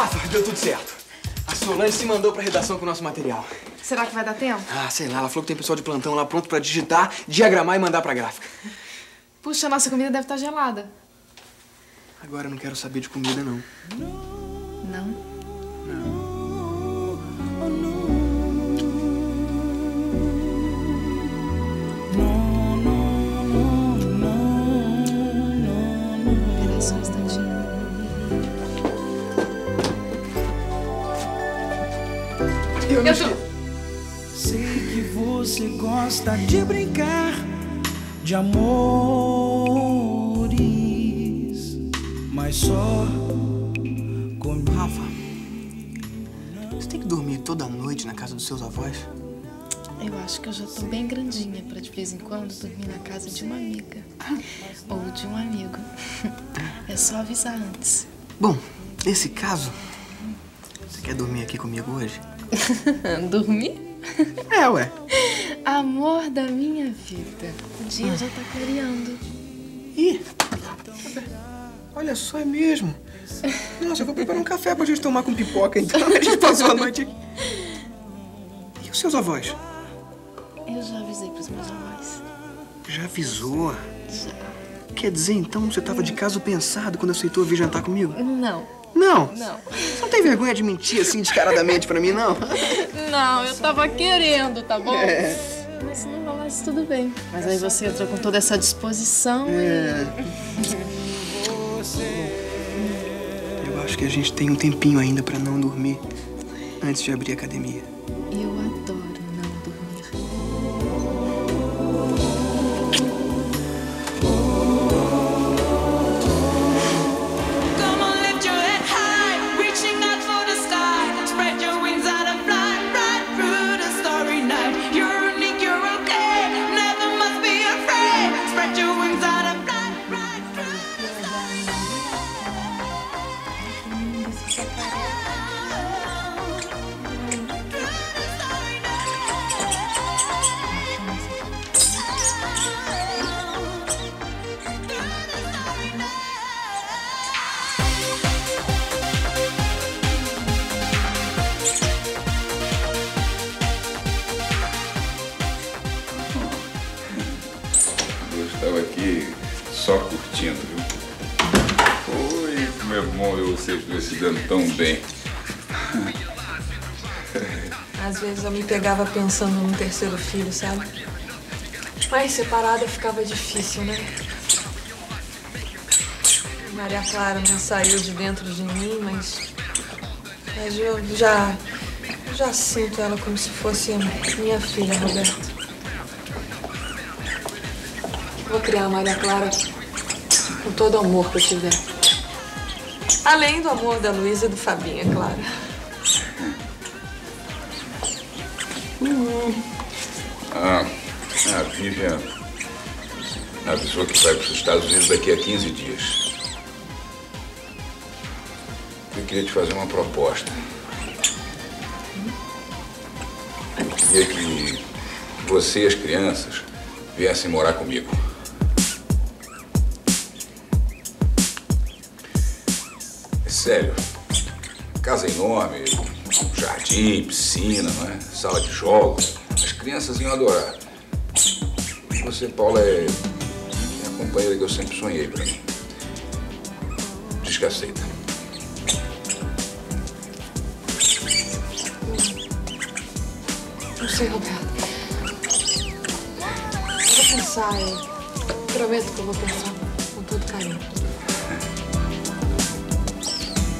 Rafa, deu tudo certo. A Solange se mandou pra redação com o nosso material. Será que vai dar tempo? Ah, sei lá, ela falou que tem pessoal de plantão lá pronto pra digitar, diagramar e mandar pra gráfica. Puxa, a nossa comida deve estar gelada. Agora eu não quero saber de comida, não. Não? Eu Eu tô... Sei que você gosta de brincar de amores, mas só comigo. Rafa, você tem que dormir toda noite na casa dos seus avós? Eu acho que eu já tô bem grandinha pra de vez em quando dormir na casa de uma amiga. Ou de um amigo. É só avisar antes. Bom, nesse caso, você quer dormir aqui comigo hoje? Dormir? É, ué. Amor da minha vida. O dia já tá clareando. Ih, olha só, é mesmo. Nossa, eu vou preparar um café pra gente tomar com pipoca, então. A gente passou a noite aqui. E os seus avós? Eu já avisei pros meus avós. Já avisou? Já. Quer dizer, então, você tava de caso pensado quando aceitou vir jantar comigo? Não. Não. Não. Você não tem vergonha de mentir assim descaradamente pra mim, não? Não, eu tava querendo, tá bom? Mas se não rolasse, tudo bem. Mas aí você entrou com toda essa disposição É. Eu acho que a gente tem um tempinho ainda pra não dormir antes de abrir a academia. e eu adoro estava aqui só curtindo, viu? Como é bom ver vocês dois se dando tão bem. Às vezes eu me pegava pensando no terceiro filho, sabe? Mas separada ficava difícil, né? Maria Clara não saiu de dentro de mim, mas. Mas eu já. eu já sinto ela como se fosse minha filha, Roberto. Vou criar a Maria Clara com todo o amor que eu tiver. Além do amor da Luísa e do Fabinho, é claro. Ah, a Vivian avisou que vai para os Estados Unidos daqui a 15 dias. Eu queria te fazer uma proposta. Eu queria que você e as crianças viessem morar comigo. Sério. Casa enorme, jardim, piscina, não é? Sala de jogos. As crianças iam adorar. Você, Paula, é a companheira que eu sempre sonhei pra mim. Diz que aceita. Não sei, Roberto. Eu vou pensar e prometo que eu vou pensar com todo carinho.